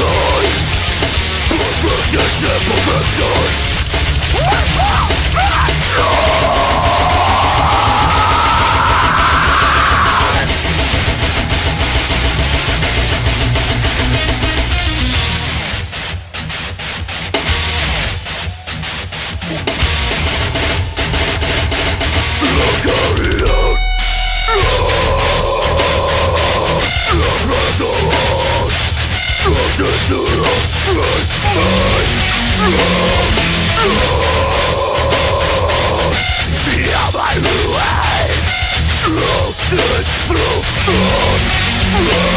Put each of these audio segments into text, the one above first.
Stój Powodzę się Through, through, through,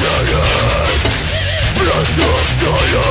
Silence! Bless your silence!